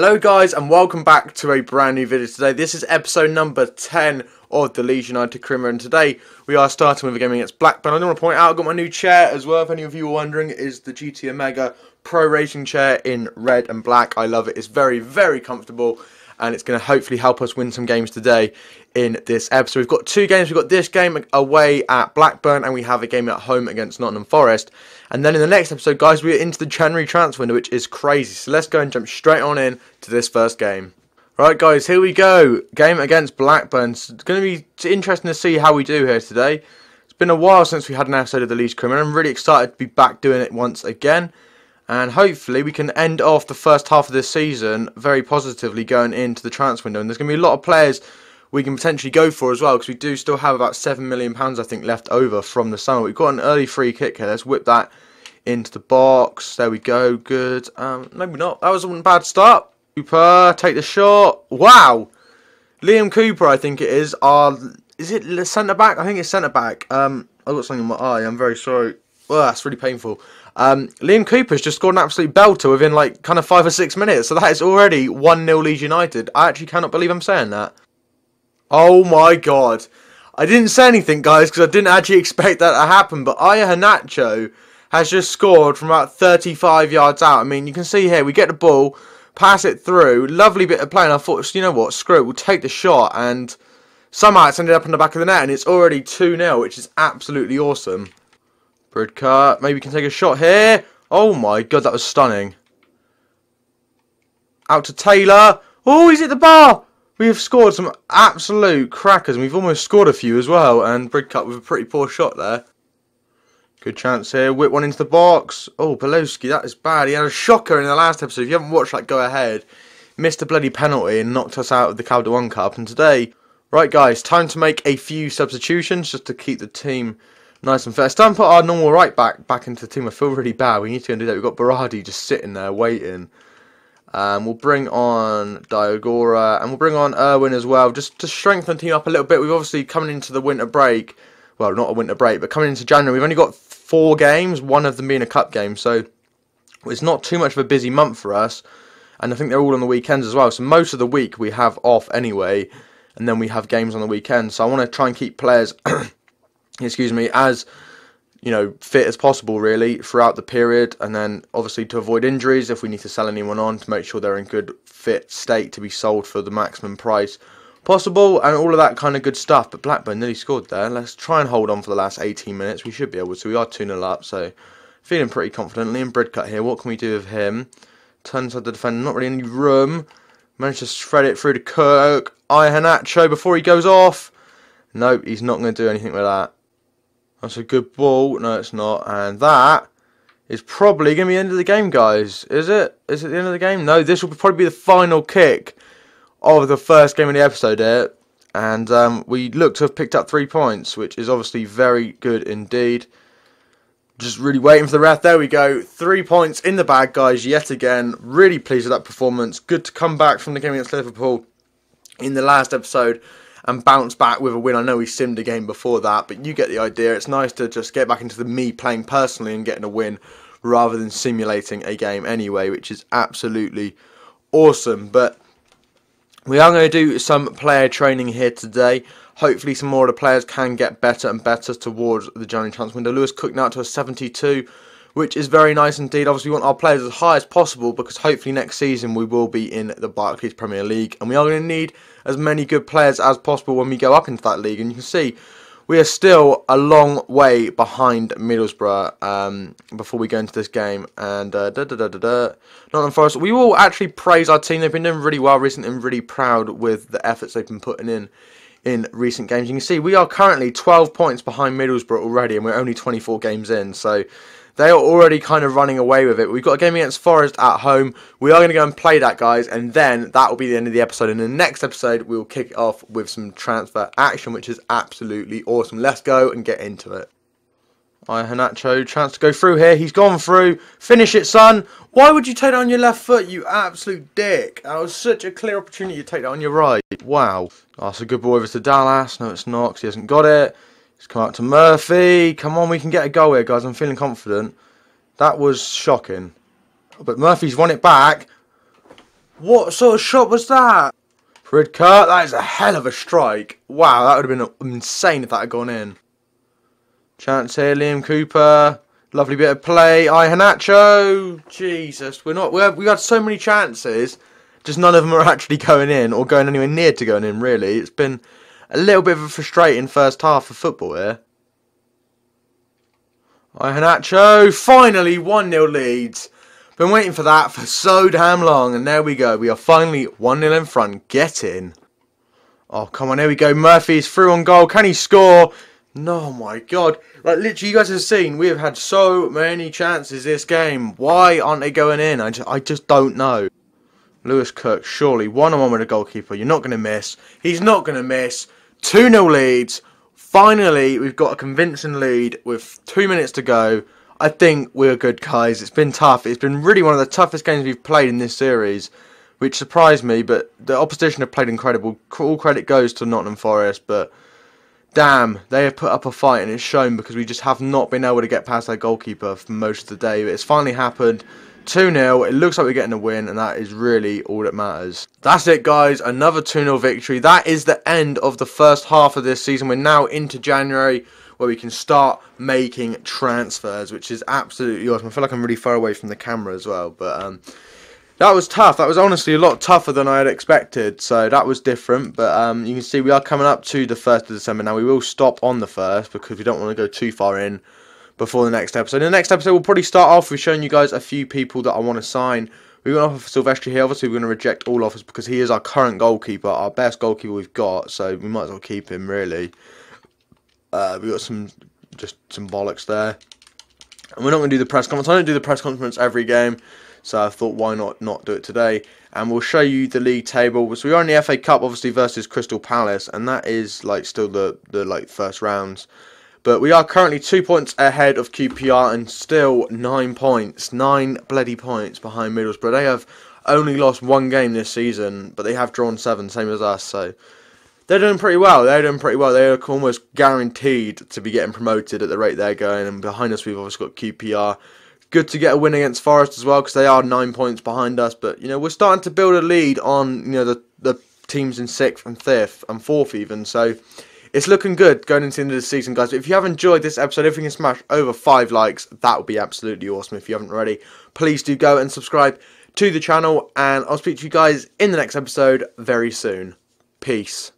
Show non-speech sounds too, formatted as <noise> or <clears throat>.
Hello guys and welcome back to a brand new video today. This is episode number 10 of the Leeds United Crimmer and today we are starting with a game against Blackburn. I do want to point out I've got my new chair as well if any of you are wondering. is the GT Omega Pro Racing Chair in red and black. I love it. It's very very comfortable and it's going to hopefully help us win some games today in this episode. We've got two games. We've got this game away at Blackburn, and we have a game at home against Nottingham Forest. And then in the next episode, guys, we're into the January transfer window, which is crazy. So let's go and jump straight on in to this first game. Right, guys, here we go. Game against Blackburn. It's going to be interesting to see how we do here today. It's been a while since we had an episode of the Leeds Criminal. I'm really excited to be back doing it once again and hopefully we can end off the first half of this season very positively going into the transfer window. And there's going to be a lot of players we can potentially go for as well because we do still have about seven million pounds I think left over from the summer. We've got an early free kick here. Let's whip that into the box. There we go. Good. Um, maybe not. That was a bad start. Cooper, take the shot. Wow. Liam Cooper, I think it is. Our is it centre back? I think it's centre back. Um, I've got something in my eye. I'm very sorry. Oh, that's really painful. Um, Liam Cooper's just scored an absolute belter within like kind of five or six minutes, so that is already 1 0 Leeds United. I actually cannot believe I'm saying that. Oh my god. I didn't say anything, guys, because I didn't actually <laughs> expect that to happen, but Iheanacho has just scored from about 35 yards out. I mean, you can see here, we get the ball, pass it through, lovely bit of play, and I thought, you know what, screw it, we'll take the shot, and somehow it's ended up in the back of the net, and it's already 2 0, which is absolutely awesome. Bridcut, maybe we can take a shot here. Oh my god, that was stunning. Out to Taylor. Oh, he's at the bar. We have scored some absolute crackers, and we've almost scored a few as well. And Bridcut with a pretty poor shot there. Good chance here. Whip one into the box. Oh, Pelowski, that is bad. He had a shocker in the last episode. If you haven't watched that, go ahead. Missed a bloody penalty and knocked us out of the Capital One Cup. And today, right guys, time to make a few substitutions just to keep the team Nice and fair. It's time to put our normal right back back into the team. I feel really bad. We need to do that. We've got Berardi just sitting there waiting. Um, we'll bring on Diagora and we'll bring on Erwin as well, just to strengthen the team up a little bit. We've obviously coming into the winter break. Well, not a winter break, but coming into January, we've only got four games, one of them being a cup game. So it's not too much of a busy month for us. And I think they're all on the weekends as well. So most of the week we have off anyway, and then we have games on the weekend. So I want to try and keep players <clears throat> excuse me, as you know, fit as possible really throughout the period, and then obviously to avoid injuries, if we need to sell anyone on, to make sure they're in good fit state to be sold for the maximum price possible, and all of that kind of good stuff. But Blackburn nearly scored there. Let's try and hold on for the last 18 minutes. We should be able to. We are 2 0 up, so feeling pretty confident. Liam Bridcut here. What can we do with him? Turns out the defender, not really any room. Managed to thread it through to Kirk. Iheanacho before he goes off. Nope, he's not going to do anything with that. That's a good ball. No, it's not. And that is probably going to be the end of the game, guys. Is it? Is it the end of the game? No, this will probably be the final kick of the first game of the episode here. And um, we look to have picked up three points, which is obviously very good indeed. Just really waiting for the ref. There we go. Three points in the bag, guys, yet again. Really pleased with that performance. Good to come back from the game against Liverpool in the last episode and bounce back with a win. I know he simmed a game before that, but you get the idea. It's nice to just get back into the me playing personally and getting a win rather than simulating a game anyway, which is absolutely awesome. But we are going to do some player training here today. Hopefully, some more of the players can get better and better towards the January transfer window. Lewis Cook now to a 72 which is very nice indeed. Obviously, we want our players as high as possible because hopefully next season we will be in the Barclays Premier League and we are going to need as many good players as possible when we go up into that league. And you can see we are still a long way behind Middlesbrough um, before we go into this game. And uh, da da da da da. Nottingham Forest. We will actually praise our team. They've been doing really well recently and really proud with the efforts they've been putting in in recent games. You can see we are currently 12 points behind Middlesbrough already, and we're only 24 games in. So they are already kind of running away with it. We've got a game against Forest at home. We are going to go and play that, guys, and then that will be the end of the episode. In the next episode, we will kick off with some transfer action, which is absolutely awesome. Let's go and get into it. Right, Hanacho, chance to go through here. He's gone through. Finish it, son. Why would you take that on your left foot, you absolute dick? That was such a clear opportunity to take that on your right. Wow. Oh, that's a good ball over to Dallas. No, it's not, he hasn't got it. It's come out to Murphy. Come on, we can get a goal here, guys. I'm feeling confident. That was shocking. But Murphy's won it back. What sort of shot was that? Bridcut, that is a hell of a strike. Wow, that would have been insane if that had gone in. Chance here, Liam Cooper. Lovely bit of play. Iheanacho. Jesus, we're not. We have, we had so many chances, just none of them are actually going in or going anywhere near to going in. Really, it's been a little bit of a frustrating first half of football here. Iheanacho finally 1 0 Leeds. Been waiting for that for so damn long, and there we go. We are finally 1 0 in front. Get in. Oh, come on, here we go. Murphy's through on goal. Can he score? No, my God. Like, literally, you guys have seen, we have had so many chances this game. Why aren't they going in? I just, I just don't know. Lewis Cook, surely, one on one with a goalkeeper. You're not going to miss. He's not going to miss. 2 0 Leeds. Finally, we've got a convincing lead with two minutes to go. I think we're good, guys. It's been tough. It's been really one of the toughest games we've played in this series, which surprised me. But the opposition have played incredible. All credit goes to Nottingham Forest, but damn, they have put up a fight, and it's shown because we just have not been able to get past their goalkeeper for most of the day. But it's finally happened. 2 0. It looks like we're getting a win, and that is really all that matters. That's it, guys. Another 2 0 victory. That is the end of the first half of this season. We're now into January where we can start making transfers, which is absolutely awesome. I feel like I'm really far away from the camera as well, but um, that was tough. That was honestly a lot tougher than I had expected, so that was different. But um, you can see we are coming up to the 1st of December now. We will stop on the 1st because we don't want to go too far in before the next episode. In the next episode, we'll probably start off with showing you guys a few people that I want to sign. We're going to offer Silvestri here. Obviously, we're going to reject all offers because he is our current goalkeeper, our best goalkeeper we've got. So we might as well keep him, really. Uh, we got some just some bollocks there. And we're not going to do the press conference. I don't do the press conference every game. So I thought, why not not do it today? And we'll show you the league table. So we are in the FA Cup, obviously, versus Crystal Palace. And that is, like, still the, the like first rounds. But we are currently two points ahead of QPR and still nine points, nine bloody points behind Middlesbrough. They have only lost one game this season, but they have drawn seven, same as us. So they're doing pretty well. They're doing pretty well. They're almost guaranteed to be getting promoted at the rate they're going. And behind us, we've obviously got QPR. Good to get a win against Forest as well because they are nine points behind us. But you know we're starting to build a lead on you know the the teams in sixth and fifth and fourth even. So it's looking good going into the end of the season, guys. But if you have enjoyed this episode, if we can smash over five likes, that would be absolutely awesome. If you haven't already, please do go and subscribe to the channel, and I'll speak to you guys in the next episode very soon. Peace.